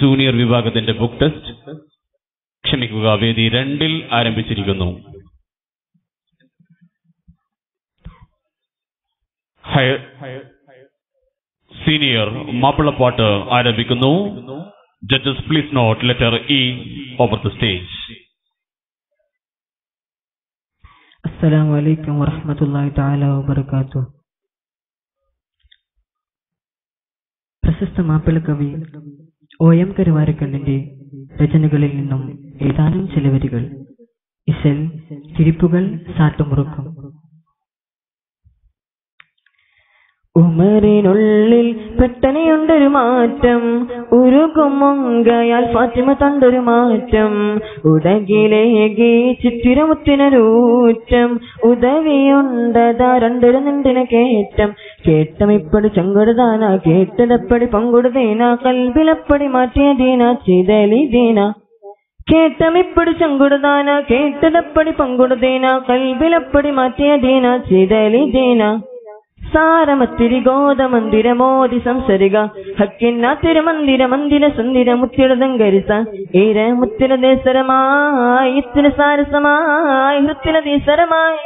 Junior വിഭാഗത്തിന്റെ book test ക്ഷമിക്കുക വേദി രണ്ടിൽ ആരംഭിച്ചിരിക്കുന്നു. സീനിയർ മാപ്പിളപ്പാട്ട് ആരംഭിക്കുന്നു. Judges please note letter E over the stage അസ്സലാമു അലൈക്കും വറഹ്മത്തുള്ളാഹി തആല വബറകാതുഹു പ്രശസ്ത മാപ്പിള കവി ഒ എം കരുവാരക്കണ്ണിന്റെ രചനകളിൽ നിന്നും ഏതാനും ചില വരികൾ. ഇസൽ ചിരിപ്പുകൾ സാട്ടുമുറുക്കും ഉമറിനുള്ളിൽ പെട്ടനെയുണ്ടൊരു മാറ്റം. ഉരുകും മൊങ്കയാൽ ഫാത്തിമ തണ്ടൊരു മാറ്റം. ഉടകിലേകി ചിത്തിരമുത്തിനൊരൂറ്റം ഉദവിയുണ്ടതാ രണ്ടൊരു നിണ്ടിന് കേറ്റം കേട്ടമിപ്പടി ചെങ്കൊടുതാന കേട്ടതപ്പടി പങ്കൊടുതേന കൽവിലപ്പടി മാറ്റിയതീന ചിതലിതീന. കേട്ടമിപ്പടി ചെങ്കൊടുതാന കേട്ടതപ്പടി പങ്കൊടുതേന കൽവിലപ്പടി മാറ്റിയതീന ചിതലിതീന. സാരമത്തിരി ഗോതമന്ദിര മോദി സംസരിക ഹക്കിന്ന തിരുമന്ദിര മന്ദിര സന്ദിര മുത്തിരതം ഈര മുത്തിര ദേശരമായി ഇത്തിര സാരസമായി ഹൃത്തില ദേശരമായി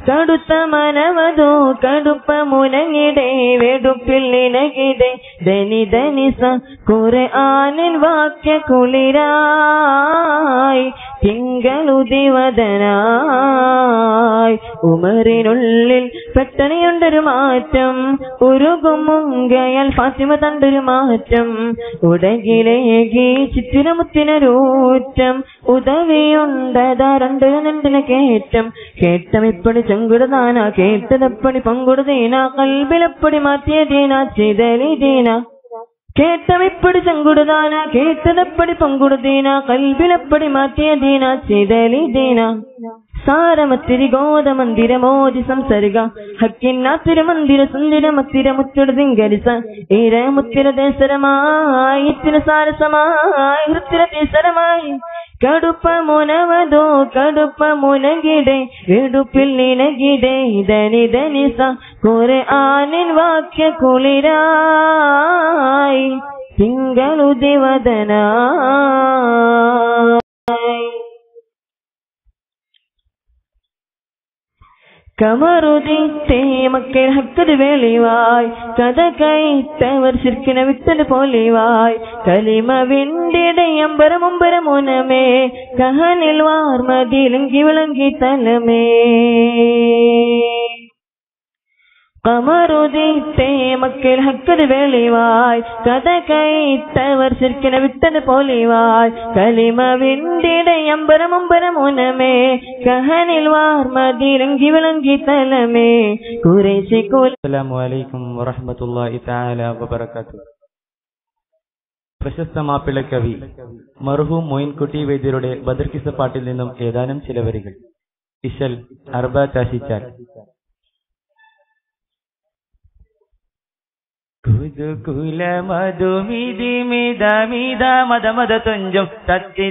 കടുത്ത മനവതോ കടുപ്പ മുനങ്ങിടെ വെടുപ്പിൽ നിനകിടെ ധനി ധനിസ കുറെ ആനിൻ വാക്യ കുളിരായി തിങ്കളുദിവദനായി ഉമറിനുള്ളിൽ പെട്ടനെയുണ്ടൊരു മാറ്റം ഉരുകും മുങ്കയാൽ ഫാത്തിമ തണ്ടൊരു മാറ്റം ഉടകിലേകി ചിത്തിരമുത്തിനൊരൂറ്റം ഉദവിയുണ്ടതാ രണ്ടൊരു നെണ്ടിന് കേറ്റം. കേട്ടമിപ്പടി ചെങ്കുടുതാനാ കേട്ടതപ്പണി പങ്കുടുതീന കൽബിലപ്പടി മാറ്റിയതീന ചിതലിതീന. കേട്ടമിപ്പടി ചങ്കുടുതാന കേട്ടതെപ്പടി പങ്കുടുതീന കൽബിലപ്പടി മാറ്റിയതീന ചിതലിതീന. സാരമത്തിരി ഗോതമന്ദിര മോദി സംസരിക ഹക്കിന്ന തിരുമന്ദിര സുന്ദര മത്തിര മുത്തിടതിങ്കരിസ ഈര മുത്തിര ദേശരമായി ഇത്തിര സാരസമായി ഹൃത്തിര ദേശരമായി. കടുപ്പ മുനവതോ കടുപ്പ മുനകിടെ വെടുപ്പിൽ നിനകിടെ ധനി ധനിസ കുറെ ആനിൻ വാക്യ കുളിരായി തിങ്കളുദിവദനായി കമറുദിത്തേ മക്കൾ ഹക്കത് വെളിവായ് കഥ കൈത്തവർ ശിർക്കിന വിത്തത് പോലെവായ്. കലിമ വിണ്ടിടയമ്പരമുമ്പരമുനമേ കഹനിൽ വാർമതിലങ്കി വിളങ്കി തലമേ. കമറുദിത്തേ മക്കൾ ഹക്കത് വെളിവായ് കഥ കൈത്തവർ ശിർക്കിന വിത്തത് പോലെവായ് കലിമ വിണ്ടിടയമ്പരമുമ്പരമുനമേ കഹനിൽ വാർമതിലങ്കി വിളങ്കി തലമേ. കുറേശ്ശി കോല അസ്സലാമു അലൈക്കും വറഹ്മത്തുള്ളാഹി തആല വബറകാതുഹു. പ്രശസ്ത മാപ്പിള കവി മർഹൂം മൊയിൻകുട്ടി വൈദ്യരുടെ ബദർകിസ പാട്ടിൽ നിന്നും ഏതാനും ചില വരികൾ. ഇശൽ അർബ ചാശിച്ചാൽ. കുതുകുല മധുമിതി മിത മിത മത മത തുഞ്ചം തത്തി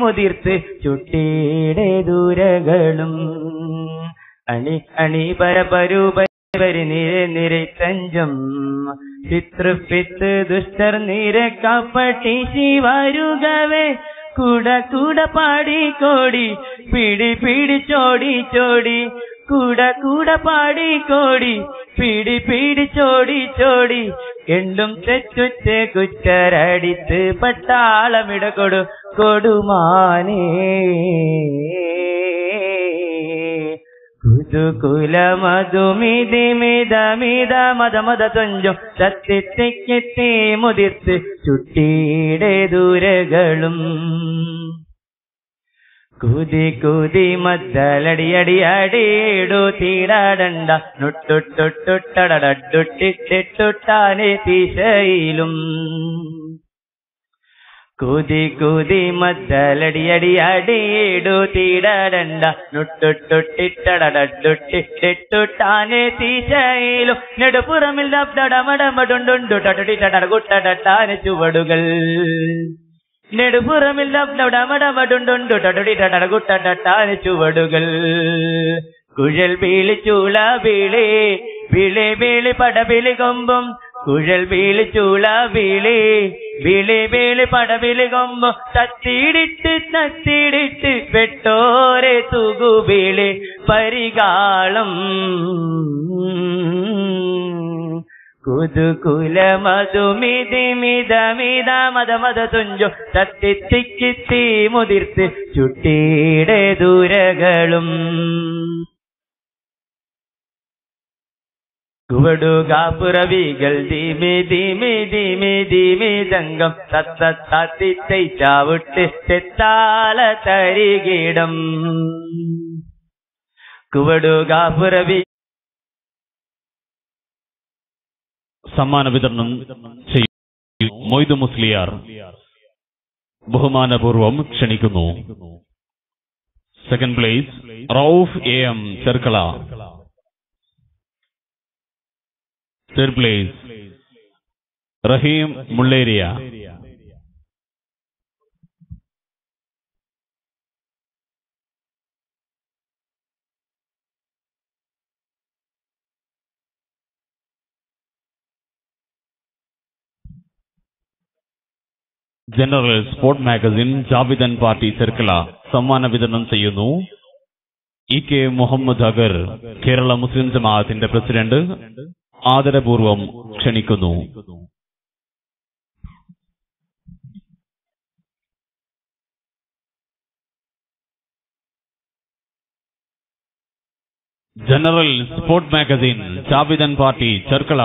മുതിർത്ത് ചുട്ടിയുടെ ദൂരകളും. അണി അണി പരപരൂപരി നിര നിരത്തഞ്ചം ചിത്രപ്പിത്ത് ദുഷ്ടർ നിര കപ്പട്ടി ശിവരുകവേ കൂട കൂട പാടി കോടി പിടി പിടി ചോടി ചോടി. കൂട കൂട പാടി കോടി പിടി പിടി ചോടി എണ്ടും തെറ്റുറ്റ കുറ്റരടിത്ത് പട്ടാളമിട കൊടു കൊടുമാനേ. മത മത തുഞ്ചും തത്തിത്തെക്കെത്തി മുതിർത്ത് ചുട്ടിയുടെ ദൂരകളും. കുതി കുതി മദ്ദലടിയടിയടിയിടു തീരാടണ്ട. നുട്ടുട്ടുട്ടുട്ടടടുട്ടിട്ടിട്ടാനെ തീശയിലും. കുതി കുതി മദ്ദലടിയടിയടിയിടു തീടാടണ്ട നുട്ടുട്ടുട്ടിട്ടടടുട്ടിട്ടിട്ടാനെ തീശയിലും. നെടുപുറമില്ല ടടമടമടുണ്ടുണ്ടു ടട്ടി ടടകുട്ടടാനെ ചുവടുകൾ. ടടടി ചുവടുകൾ. കുഴൽ വീളി ചൂള വീളി വിളി വീളി പടവിളി കൊമ്പും. കുഴൽ വീളി ചൂള വീളി വിളി വീളി പടവിളി കൊമ്പും. തത്തിയിടിട്ട് തത്തിയിടിട്ട് വെട്ടോരെ തുകുവിളി പരികാളം. കുതുകുല മധുമിതി മിത മിത തുഞ്ചു തത്തിത്തിക്കിത്തി മുതിർത്ത് ചുട്ടിയുടെ ദൂരകളും. കുവടുകാപ്പുറവികൾ ധീമി ധീമി ധീമി ധീമി തങ്കം. തത്ത ചാവിട്ട് തെത്താല തരികിടം. കുവടുകാപ്പുറവി സമ്മാന വിതരണം ചെയ്യും. മൊയ്തു മുസ്ലിയാർ ബഹുമാനപൂർവം ക്ഷണിക്കുന്നു. Second place Rauf A M Cherkala. Third place Rahim Mulleria. General sport magazine ജാവിദൻ party Cherkala സമ്മാന വിതരണം ചെയ്യുന്നു ഇ കെ മുഹമ്മദ് അഗർ കേരള മുസ്ലിം ജമാഅത്തിന്റെ പ്രസിഡന്റ് ആദരപൂർവം ക്ഷണിക്കുന്നു. General sport magazine ജാവിദൻ party Cherkala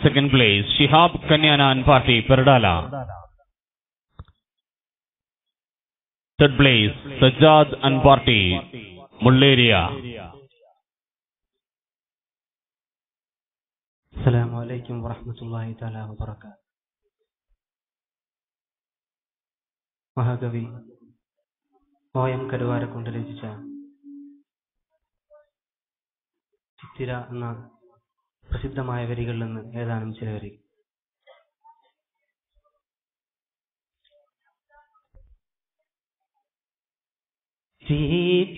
second place Shihab കന്യാനാൻ party Perdala third place Sajjad അൻ പാർട്ടി മുള്ളേരിയ السلام عليكم ورحمة الله تعالى وبركاته മഹാകവി ഒ എം കരുവാര കൊണ്ട് രചിച്ച ചിത്തിര എന്ന പ്രസിദ്ധമായ വരികളിൽ നിന്ന് ഏതാനും ചില വരി.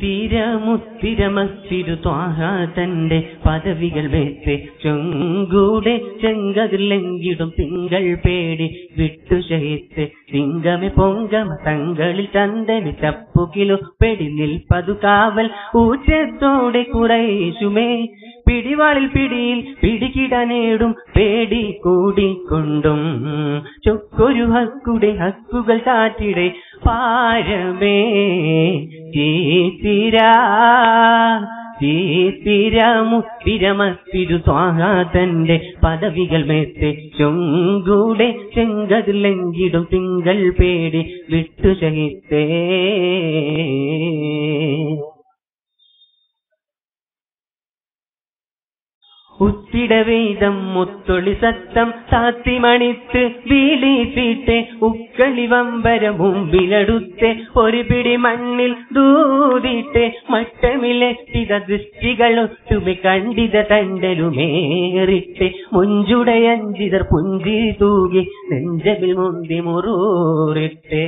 ത്തിരമുത്തിരമത്തിരു തന്റെ പദവികൾ വെച്ച് ചെങ്കൂടെ ചെങ്കതിലെങ്കിടും തിങ്കൾ പേടി വിട്ടു ശഹിത്തെ തിങ്കമെ പൊങ്കമ തങ്ങളിൽ ചന്ദനി തപ്പുകിലു പെടി നിൽപ്പതു കാവൽ ഊറ്റത്തോടെ കുറേശുമേ പിടിവാളിൽ പിടിയിൽ പിടികിടനേടും പേടി കൂടിക്കൊണ്ടും. ചൊക്കൊരു ഹക്കുടെ ഹക്കുകൾ കാറ്റിടെ പാരമേ ചീത്തിരാ ചീത്തിരാമുത്തിരമത്തിരു സ്വാഹാതന്റെ പദവികൾ മേത്തെ. ചൊങ്കൂടെ ചെങ്കതിലെങ്കിടും തിങ്കൾ പേടി വിട്ടു ശഹിത്തേ ഉത്തിടവേദം മുത്തൊളി സത്തം താത്തിമണിത്ത് വീളിപ്പിട്ടെ ഉക്കളി വമ്പര മുമ്പിലടുത്ത് ഒരു പിടി മണ്ണിൽ ദൂതിട്ട് മട്ടമിലെത്തിത ദൃഷ്ടികളൊട്ടുമി കണ്ടിത തണ്ടലുമേറിട്ട് മുഞ്ചുടയഞ്ചിതർ പുഞ്ചിരി തൂകി നെഞ്ചമിൽ മുന്തി മുറൂറിട്ടെ.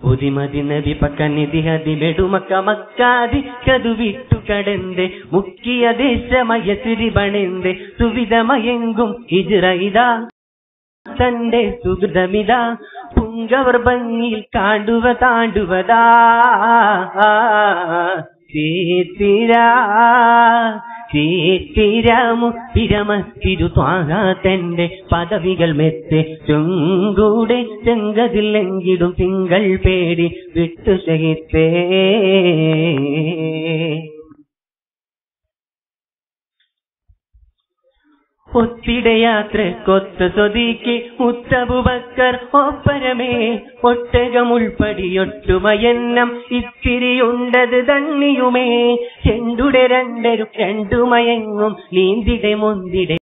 ഉദിമതി നദി പക്കനിധി ഹതി മെടുമക്ക മക്കാതി കതു വിട്ടു കടന്തെ മുക്കിയ ദേശമയ തിരിപണെന്തെ സുവിധമയെങ്കും ഇജിറയിതാ തന്റെ സുഹൃതമിതാ പുങ്കവർ ഭംഗിയിൽ കാണ്ടുവ താണ്ടുവതാ. ചേത്തിരാമു തിരമ തിരുത്വാകാത്തന്റെ പദവികൾ മെത്തെ ചുങ്കൂടെ ചെങ്കതില്ലെങ്കിലും തിങ്കൾ പേടി വിട്ടു ശഹിത്തേ ഒത്തിടയാത്ര കൊത്ത സ്വദീക്ക് മുത്തബുബക്കർ ഒപ്പരമേ ഒട്ടകമുൾപ്പടിയൊട്ടുമയെന്നം ഇത്തിരിയുണ്ടത് തണ്ണിയുമേ. ചെണ്ടുടെ രണ്ടരും രണ്ടുമയങ്ങും നീന്തിടെ മുന്തിടെ